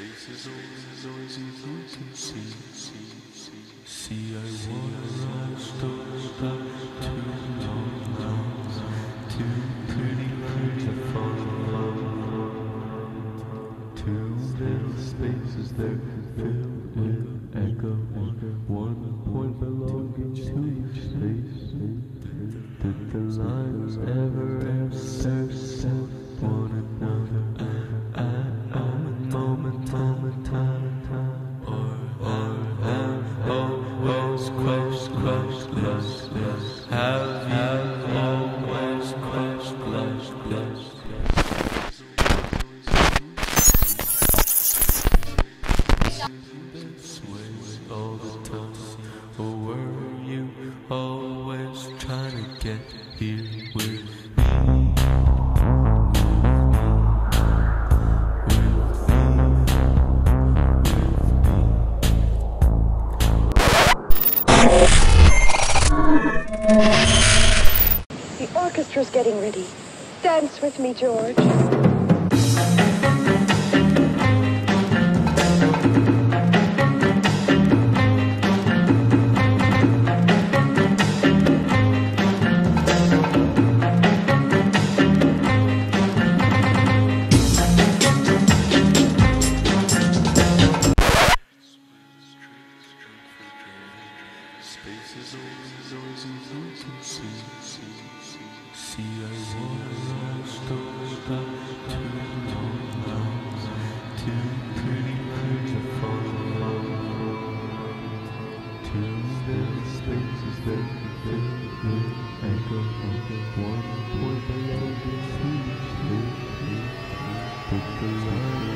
Space is always, always to see. See, I wanna story about two long lines, two pretty fun. Two little spaces there filled with echo. One point belonging to each space. Did the lines ever always quest, quest, quest, quest? Have you always The orchestra's getting ready. Dance with me, George. Space is always, always to see. I story about two long lines, two that fit with echo. One point each space. But the